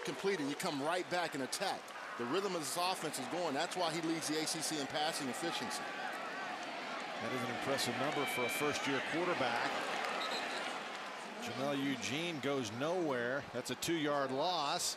don't complete it, you come right back and attack. The rhythm of this offense is going. That's why he leads the ACC in passing efficiency. That is an impressive number for a first-year quarterback. Jamelle Eugene goes nowhere. That's a two-yard loss.